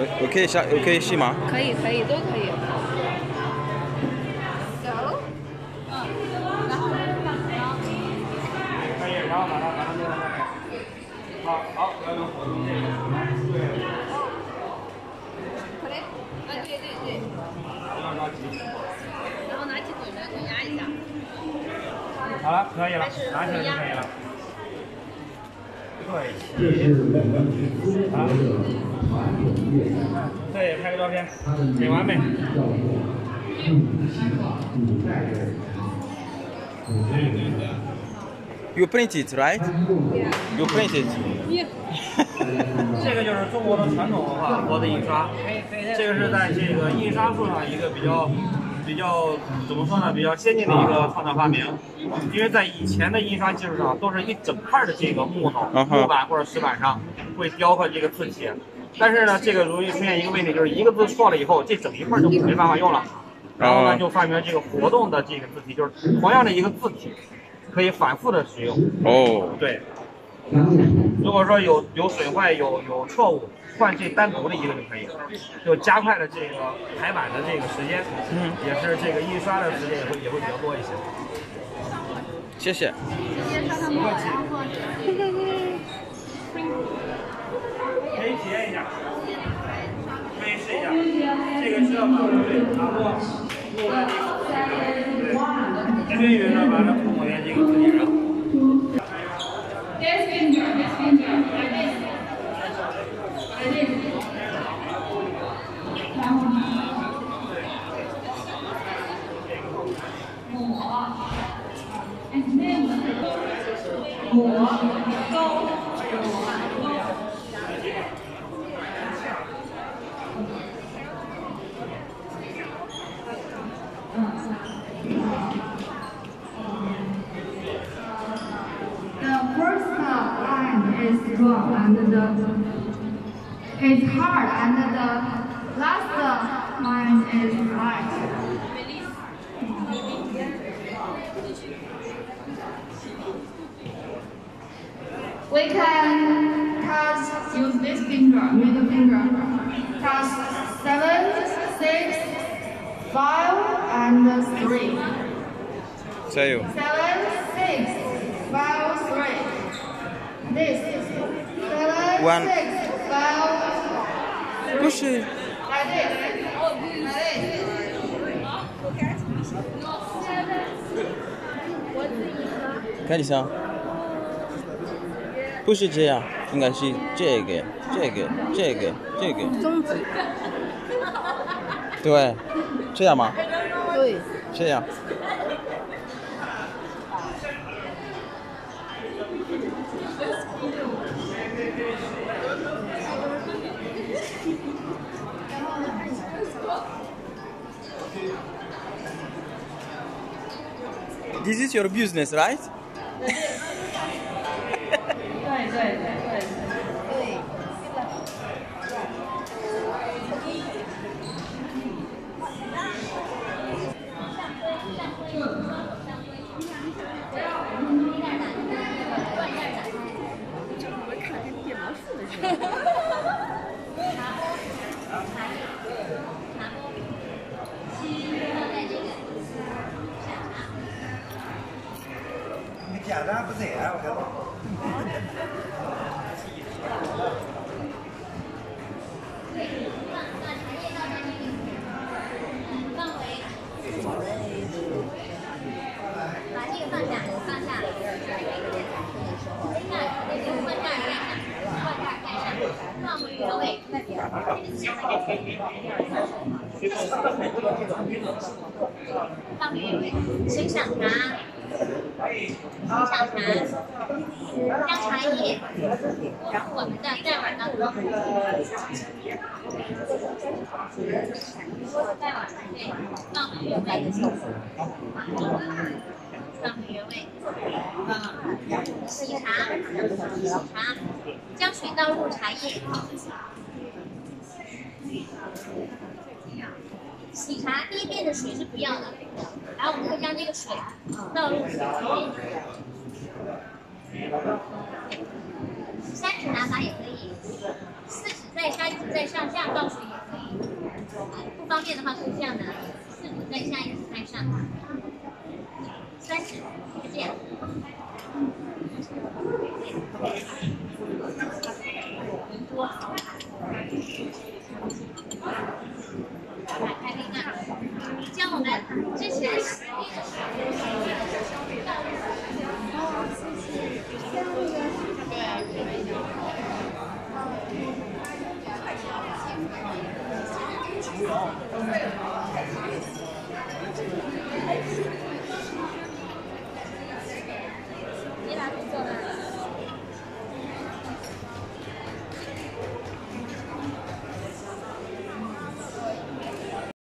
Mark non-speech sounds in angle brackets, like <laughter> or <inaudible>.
我我可以下，我可以试吗？可以，可以，都可以。走。可以，然后把它把它弄到那边。好，好，来来，对。好嘞。啊，对对对。不要着急。然后拿起腿来腿压一下。好了，可以了，拿起来就可以了。对。好。对，拍个照片，挺完美。You print it, right? You print it. <laughs> 这个就是中国的传统文化，活的印刷。这个是在这个印刷术上一个比较、比较怎么说呢？比较先进的一个创造发明。因为在以前的印刷技术上，都是一整块的这个木头、木板或者石板上会雕刻这个字体。但是呢，这个容易出现一个问题，就是一个字错了以后，这整一块就没办法用了。然后呢，就发明这个活动的这个字体，就是同样的一个字体，可以反复的使用。哦，对，如果说有有损坏、有有错误，换这单独的一个就可以，就加快了这个排版的这个时间，嗯，也是这个印刷的时间也会也会比较多一些。谢谢。不客气。可以体验一下，可以试一下，这个需要把对拿过落在这 line is wrong and the it's hard and the last line is right. We can press use this finger, middle finger. Press seven, six, five, and three.！Seven, This. Seven, One. six, five, 不是，like this. Like this. 看一下。不是这样，应该是这个、这个、这个、这个。中指。对，这样吗？对。这样。This is your business, right? <laughs> 家长不在啊，我看到。把这个放下，放下。那那个换盖盖上，换盖盖上，放回原位。放回原位，先上茶，上茶，加茶叶，然后我们的盖碗当中，放回原位。放回原位。洗茶，洗茶，将水倒入茶叶。洗茶第一遍的水是不要的，然后我们会将这个水倒入茶叶。三指拿法也可以，四指再再下一指再上，这样倒水也可以。不方便的话可以这样拿，四指再下一指再上，三指就这样。